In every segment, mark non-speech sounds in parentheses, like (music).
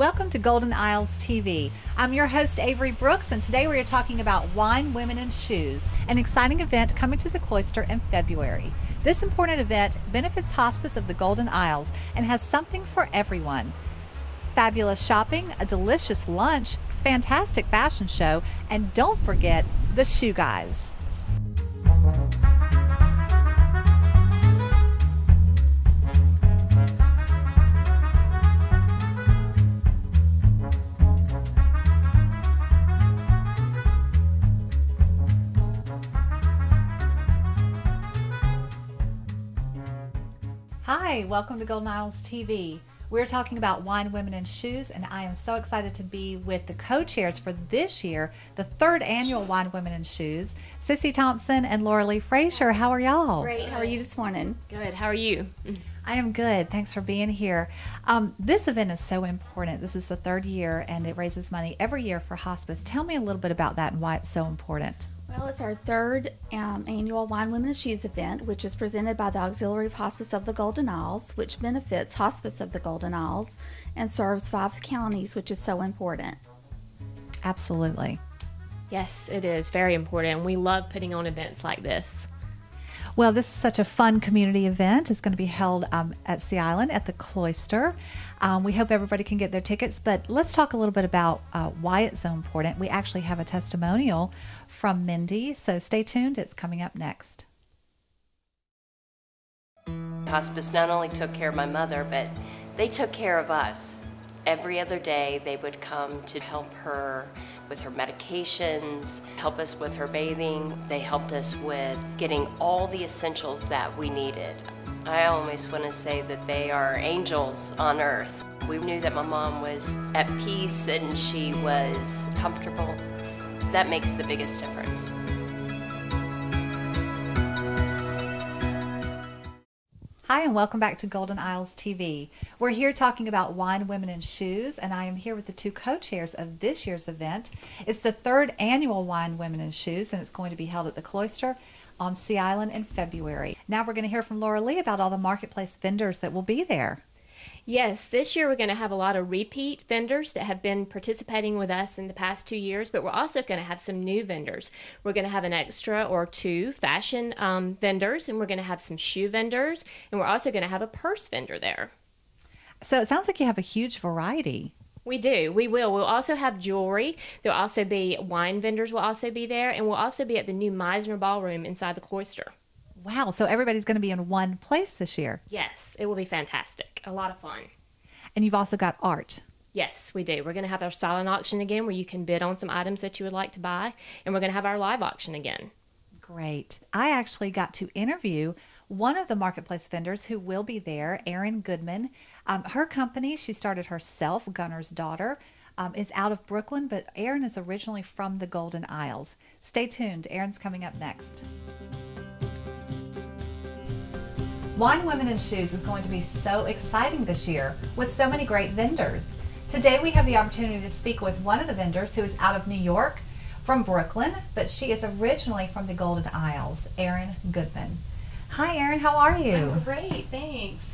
Welcome to Golden Isles TV. I'm your host, Avery Brooks, and today we are talking about Wine, Women, and Shoes, an exciting event coming to the cloister in February. This important event benefits Hospice of the Golden Isles and has something for everyone. Fabulous shopping, a delicious lunch, fantastic fashion show, and don't forget the Shoe Guys. Hi, welcome to Golden Isles TV. We're talking about wine, women, and shoes, and I am so excited to be with the co-chairs for this year, the third annual Wine, Women, and Shoes, Sissy Thompson and Laura Lee Frazier. How are y'all? Great. How are you this morning? Good. How are you? I am good. Thanks for being here. Um, this event is so important. This is the third year, and it raises money every year for hospice. Tell me a little bit about that and why it's so important. Well, it's our third um, annual Wine, Women, and Shoes event, which is presented by the Auxiliary of Hospice of the Golden Isles, which benefits Hospice of the Golden Isles and serves five counties, which is so important. Absolutely. Yes, it is very important. We love putting on events like this. Well, this is such a fun community event. It's going to be held um, at Sea Island at the Cloister. Um, we hope everybody can get their tickets, but let's talk a little bit about uh, why it's so important. We actually have a testimonial from Mindy, so stay tuned. It's coming up next. Hospice not only took care of my mother, but they took care of us. Every other day, they would come to help her with her medications, help us with her bathing. They helped us with getting all the essentials that we needed. I almost want to say that they are angels on earth. We knew that my mom was at peace and she was comfortable. That makes the biggest difference. Hi, and welcome back to Golden Isles TV. We're here talking about wine, women, and shoes, and I am here with the two co chairs of this year's event. It's the third annual Wine, Women, and Shoes, and it's going to be held at the Cloister on Sea Island in February. Now we're going to hear from Laura Lee about all the marketplace vendors that will be there. Yes, this year we're going to have a lot of repeat vendors that have been participating with us in the past two years, but we're also going to have some new vendors. We're going to have an extra or two fashion um, vendors, and we're going to have some shoe vendors, and we're also going to have a purse vendor there. So it sounds like you have a huge variety. We do. We will. We'll also have jewelry. There'll also be wine vendors will also be there, and we'll also be at the new Meisner Ballroom inside the cloister. Wow. So everybody's going to be in one place this year. Yes, it will be fantastic. A lot of fun. And you've also got art. Yes, we do. We're going to have our silent auction again where you can bid on some items that you would like to buy, and we're going to have our live auction again. Great. I actually got to interview one of the marketplace vendors who will be there, Erin Goodman. Um, her company, she started herself, Gunner's Daughter, um, is out of Brooklyn, but Erin is originally from the Golden Isles. Stay tuned. Erin's coming up next. Wine, Women, and Shoes is going to be so exciting this year with so many great vendors. Today we have the opportunity to speak with one of the vendors who is out of New York from Brooklyn, but she is originally from the Golden Isles, Erin Goodman. Hi, Erin. How are you? I'm great, thanks.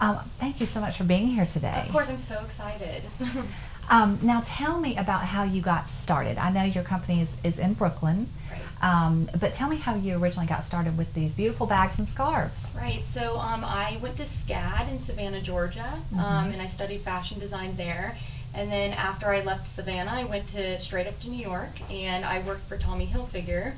Um, thank you so much for being here today. Of course, I'm so excited. (laughs) Um, now, tell me about how you got started. I know your company is, is in Brooklyn, right. um, but tell me how you originally got started with these beautiful bags and scarves. Right. So um, I went to SCAD in Savannah, Georgia, Mhm. um, and I studied fashion design there. And then after I left Savannah, I went to straight up to New York, and I worked for Tommy Hilfiger,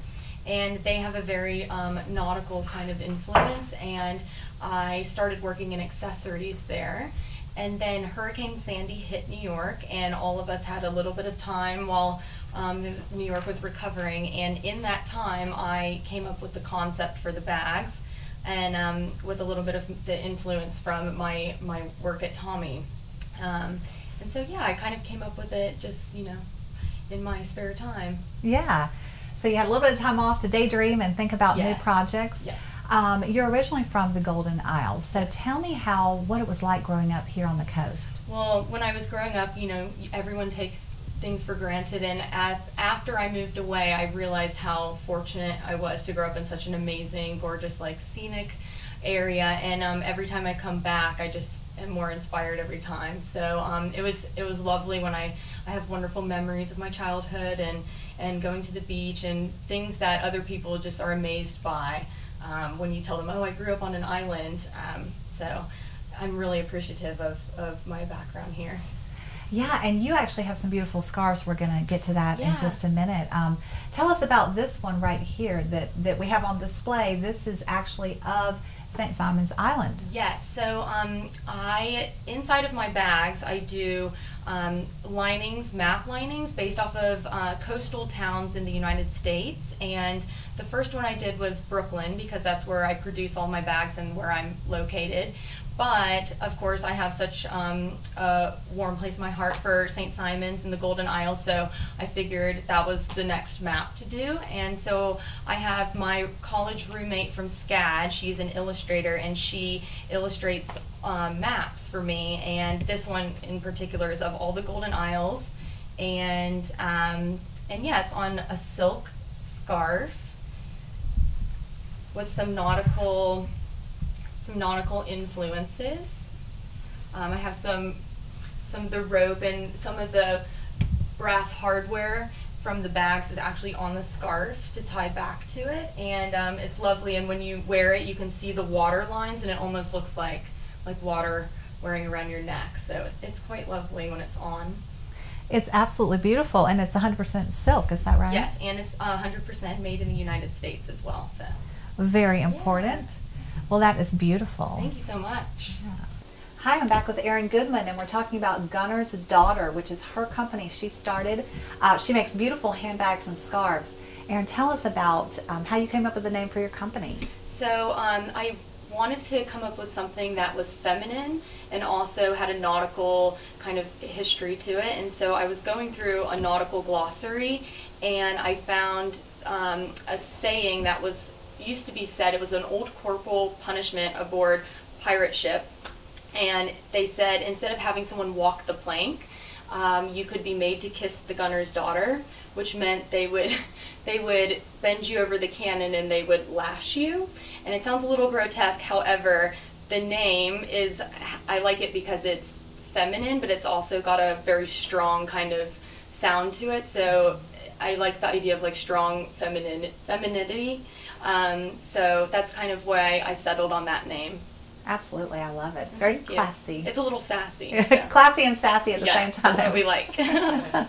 and they have a very um, nautical kind of influence. And I started working in accessories there. And then Hurricane Sandy hit New York, and all of us had a little bit of time while um, New York was recovering. And in that time, I came up with the concept for the bags, and um, with a little bit of the influence from my my work at Tommy. Um, and so yeah, I kind of came up with it just you know in my spare time. Yeah. So you had a little bit of time off to daydream and think about new projects. Yes. Um, you're originally from the Golden Isles, so tell me how what it was like growing up here on the coast. Well, when I was growing up, you know, everyone takes things for granted, and after I moved away, I realized how fortunate I was to grow up in such an amazing, gorgeous, like scenic area. And um, every time I come back, I just am more inspired every time. So um, it was it was lovely when I I have wonderful memories of my childhood and and going to the beach and things that other people just are amazed by um, when you tell them, oh, I grew up on an island. Um, so I'm really appreciative of, of my background here. Yeah, and you actually have some beautiful scarves. We're going to get to that Yeah. in just a minute. Um, tell us about this one right here that, that we have on display. This is actually of St. Simons Island. Yes. So um, I inside of my bags I do um, linings, map linings based off of uh, coastal towns in the United States. And the first one I did was Brooklyn because that's where I produce all my bags and where I'm located. But of course, I have such um, a warm place in my heart for St. Simons and the Golden Isles, so I figured that was the next map to do. And so I have my college roommate from SCAD. She's an illustrator, and she illustrates um, maps for me. And this one in particular is of all the Golden Isles, and um, and yeah, it's on a silk scarf with some nautical some nautical influences. Um, I have some some of the rope and some of the brass hardware from the bags is actually on the scarf to tie back to it, and um, it's lovely. And when you wear it, you can see the water lines, and it almost looks like like water wearing around your neck. So it's quite lovely when it's on. It's absolutely beautiful, and it's 100% silk. Is that right? Yes, and it's uh, 100% made in the United States as well. So Very important. Well, that is beautiful. thank you so much. Hi, I'm back with Erin Goodman, and we're talking about Gunner's Daughter, which is her company she started. Uh, she makes beautiful handbags and scarves. Erin, tell us about um, how you came up with the name for your company. So um, I wanted to come up with something that was feminine and also had a nautical kind of history to it. And so I was going through a nautical glossary and I found um, a saying that was used to be said. It was an old corporal punishment aboard pirate ship. And they said instead of having someone walk the plank, um, you could be made to kiss the gunner's daughter, which meant they would (laughs) they would bend you over the cannon and they would lash you. And it sounds a little grotesque. However, the name is I like it because it's feminine, but it's also got a very strong kind of sound to it. So I like the idea of like strong feminine femininity. Um, so that's kind of why I settled on that name. Absolutely, I love it. It's very classy. It's a little sassy. (laughs) so. classy and sassy at the yes, same time. That's what we like. (laughs)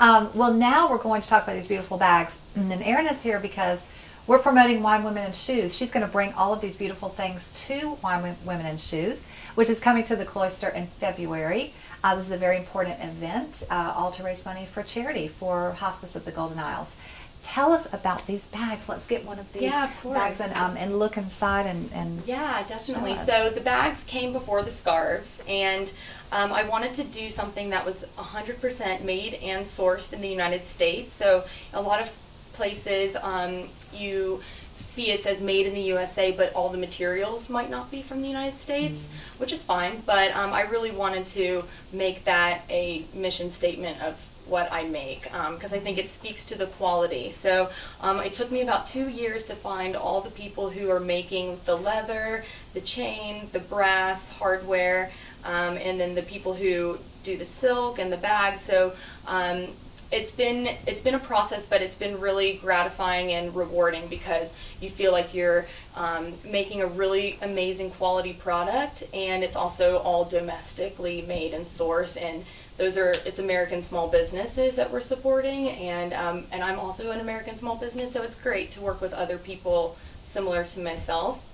Um, well, now we're going to talk about these beautiful bags. And then Erin is here because we're promoting Wine, Women, and Shoes. She's going to bring all of these beautiful things to Wine, Women, and Shoes, which is coming to the Cloister in February. Uh, this is a very important event, uh, all to raise money for charity for Hospice of the Golden Isles. Tell us about these bags. Let's get one of these Yeah, of bags and, um, and look inside and, and Yeah, definitely. So the bags came before the scarves, and um, I wanted to do something that was 100% made and sourced in the United States. So a lot of places um, you see it says made in the USA, but all the materials might not be from the United States, which is fine. But um, I really wanted to make that a mission statement of what I make because I think it speaks to the quality. So um, it took me about two years to find all the people who are making the leather, the chain, the brass, hardware, um, and then the people who do the silk and the bags. So um, it's been it's been a process, but it's been really gratifying and rewarding because you feel like you're um, making a really amazing quality product, and it's also all domestically made and sourced. And those are it's American small businesses that we're supporting, and um, and I'm also an American small business, so it's great to work with other people similar to myself.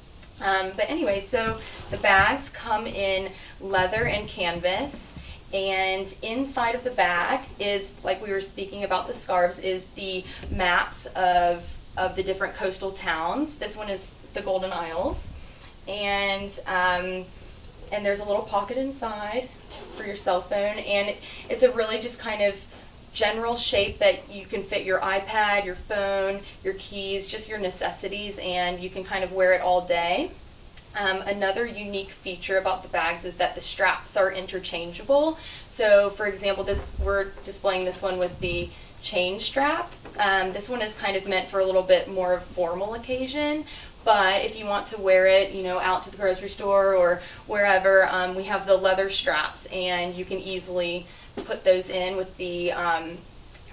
Um, but anyway, so the bags come in leather and canvas, and inside of the bag is, like we were speaking about the scarves, is the maps of of the different coastal towns. This one is the Golden Isles, and um, and there's a little pocket inside for your cell phone, and it, it's a really just kind of general shape that you can fit your iPad, your phone, your keys, just your necessities, and you can kind of wear it all day. Um, another unique feature about the bags is that the straps are interchangeable. So, for example, this we're displaying this one with the chain strap. Um, this one is kind of meant for a little bit more formal occasion, But if you want to wear it, you know, out to the grocery store or wherever, um, we have the leather straps, and you can easily put those in with the um,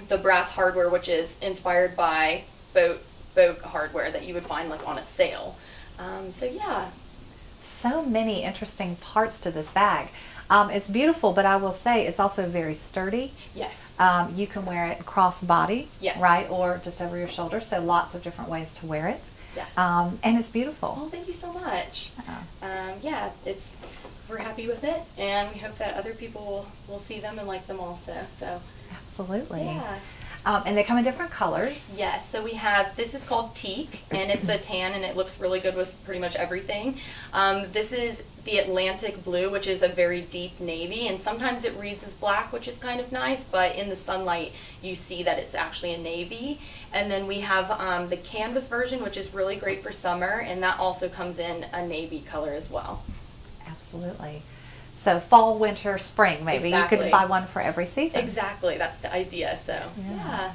the brass hardware, which is inspired by boat boat hardware that you would find like on a sail. Um, so yeah, So many interesting parts to this bag. Um, it's beautiful, but I will say it's also very sturdy. yes, Um, you can wear it cross body, Yes. right, or just over your shoulder. So lots of different ways to wear it. Yes. Um, and it's beautiful. well, thank you so much. Yeah. Um, yeah, it's we're happy with it, and we hope that other people will, will see them and like them also. So Absolutely. yeah. Um, and they come in different colors. Yes, so we have this is called teak, and it's a tan, and it looks really good with pretty much everything. Um, this is the Atlantic blue, which is a very deep navy, and sometimes it reads as black, which is kind of nice, but in the sunlight you see that it's actually a navy. And then we have um, the canvas version, which is really great for summer, and that also comes in a navy color as well. Absolutely. So fall, winter, spring, maybe you Exactly. could buy one for every season. Exactly, that's the idea. So Yeah. yeah,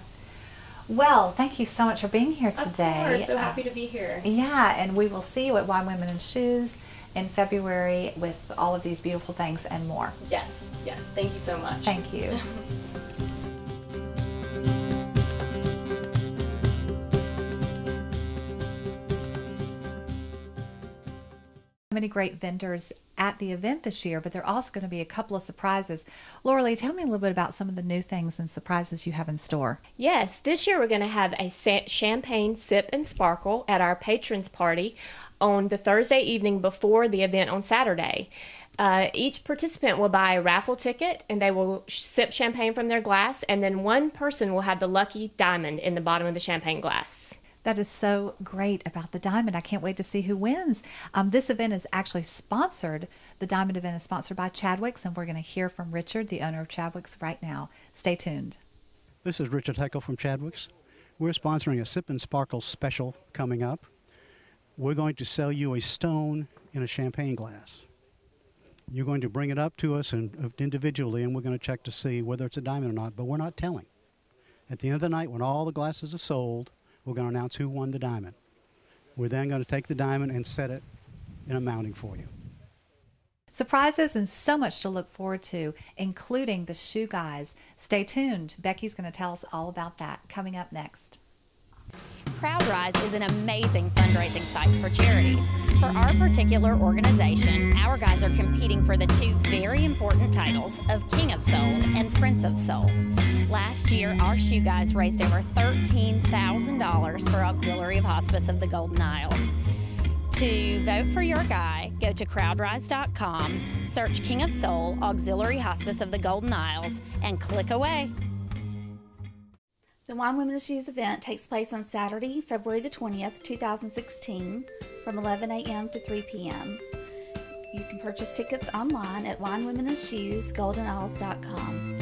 Well, thank you so much for being here today. of course, so Uh, happy to be here. Yeah, and we will see you at Wine Women and Shoes in February with all of these beautiful things and more. Yes, yes, thank you so much. Thank you. (laughs) many great vendors at the event this year, but there are also going to be a couple of surprises. Laura Lee, tell me a little bit about some of the new things and surprises you have in store. Yes, this year we're going to have a champagne sip and sparkle at our patrons party on the Thursday evening before the event on Saturday. Uh, each participant will buy a raffle ticket and they will sip champagne from their glass, and then one person will have the lucky diamond in the bottom of the champagne glass. That is so great about the diamond. I can't wait to see who wins. Um, this event is actually sponsored. The diamond event is sponsored by Chadwick's, and we're going to hear from Richard, the owner of Chadwick's, right now. Stay tuned. This is Richard Heckel from Chadwick's. We're sponsoring a Sip and Sparkle special coming up. We're going to sell you a stone in a champagne glass. You're going to bring it up to us and, uh, individually, and we're going to check to see whether it's a diamond or not, but we're not telling. At the end of the night, when all the glasses are sold, we're going to announce who won the diamond. We're then going to take the diamond and set it in a mounting for you. Surprises and so much to look forward to, including the shoe guys. Stay tuned. Becky's going to tell us all about that coming up next. CrowdRise is an amazing fundraising site for charities. For our particular organization, our guys are competing for the two very important titles of King of Soul and Prince of Soul. Last year, our shoe guys raised over $13,000 for Auxiliary of Hospice of the Golden Isles. To vote for your guy, go to crowdrise.com, search King of Soul, Auxiliary Hospice of the Golden Isles, and click away. The Wine Women Shoes event takes place on Saturday, February the 20th, 2016, from 11 a.m. to 3 p.m. You can purchase tickets online at winewomenandshoes.goldenisles.com.